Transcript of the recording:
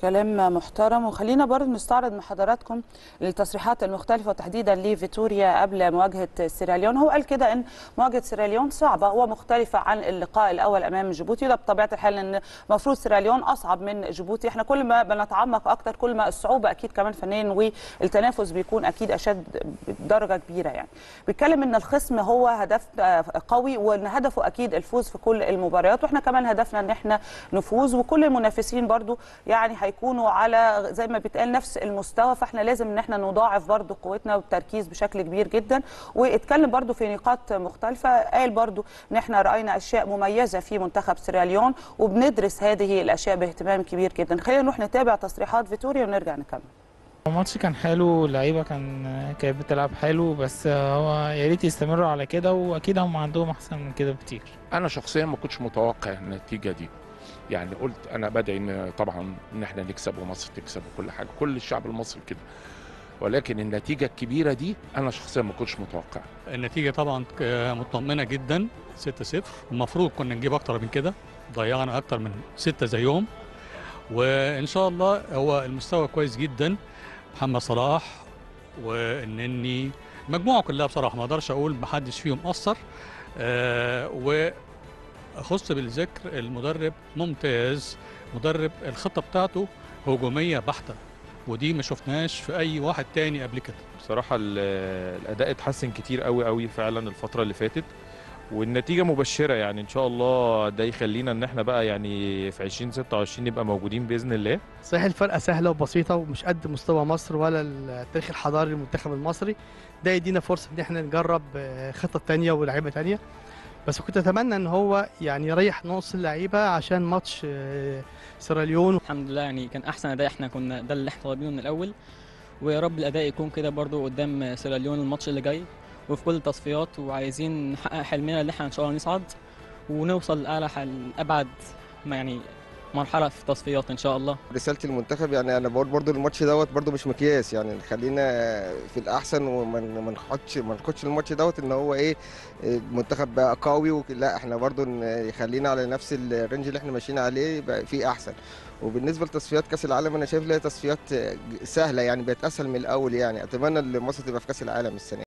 كلام محترم. وخلينا برضه نستعرض مع حضراتكم التصريحات المختلفة وتحديدا لفيتوريا قبل مواجهة سيراليون. هو قال كده إن مواجهة سيراليون صعبة ومختلفة عن اللقاء الأول أمام جيبوتي ده بطبيعة الحال إن المفروض سيراليون أصعب من جيبوتي. إحنا كل ما بنتعمق أكتر كل ما الصعوبة أكيد كمان فنيا والتنافس بيكون أكيد أشد بدرجة كبيرة يعني. بيتكلم إن الخصم هو هدف قوي وإن هدفه أكيد الفوز في كل المباريات. وإحنا كمان هدفنا إن إحنا نفوز وكل المنافسين برضو يعني هيكونوا على زي ما بيتقال نفس المستوى فاحنا لازم ان إحنا نضاعف برضو قوتنا والتركيز بشكل كبير جدا. واتكلم برضو في نقاط مختلفة. قال برضو إن إحنا رأينا أشياء مميزة في منتخب سيراليون وبندرس هذه الأشياء باهتمام كبير جدا. خلينا نروح نتابع تصريحات فيتوريا ونرجع نكمل. الماتش كان حلو اللعيبه كان كانت بتلعب حلو بس هو يا ريت يستمروا على كده وأكيد هم عندهم أحسن من كده بكتير. أنا شخصيا ما كنتش متوقع النتيجة دي. يعني قلت أنا بدعي إن طبعا إن إحنا نكسب ومصر تكسب وكل حاجة كل الشعب المصري كده. ولكن النتيجة الكبيرة دي أنا شخصيا ما كنتش متوقع. النتيجة طبعا مطمئنة جدا 6-0 المفروض كنا نجيب أكتر من كده ضيعنا أكتر من 6 زيهم. وإن شاء الله هو المستوى كويس جدا. محمد صلاح والنني المجموعه كلها بصراحة ما أقدرش أقول محدش فيهم أثر. آه واخص بالذكر المدرب ممتاز مدرب الخطة بتاعته هجومية بحتة ودي ما شفناش في أي واحد تاني قبل كده. بصراحة الأداء اتحسن كتير قوي قوي فعلا الفترة اللي فاتت والنتيجة مبشرة يعني إن شاء الله ده يخلينا إن إحنا بقى يعني في 2026 نبقى موجودين بإذن الله. صحيح الفرقه سهلة وبسيطة ومش قد مستوى مصر ولا التاريخ الحضاري للمنتخب المصري. ده يدينا فرصة إن إحنا نجرب خطط تانية ولاعيبة تانية. بس كنت أتمنى إن هو يعني يريح نص اللعيبة عشان ماتش سيراليون الحمد لله يعني كان أحسن أداء إحنا كنا ده اللي إحنا طالبينه من الأول. ويا رب الأداء يكون كده برضو قدام سيراليون الماتش اللي جاي. وفي كل التصفيات وعايزين نحقق حلمنا اللي إحنا إن شاء الله نصعد ونوصل لأعلى أبعد يعني مرحلة في تصفيات إن شاء الله. رسالة المنتخب يعني أنا بقول برضو الماتش دوت برضو مش مقياس يعني خلينا في الأحسن وما نخدش ما ناخدش الماتش دوت إن هو إيه المنتخب بقى قوي لا إحنا برضو خلينا على نفس الرينج اللي إحنا ماشيين عليه بقى في أحسن. وبالنسبة لتصفيات كأس العالم أنا شايف لها تصفيات سهلة يعني بقت أسهل من الأول يعني. أتمنى إن مصر تبقى في كأس العالم السنة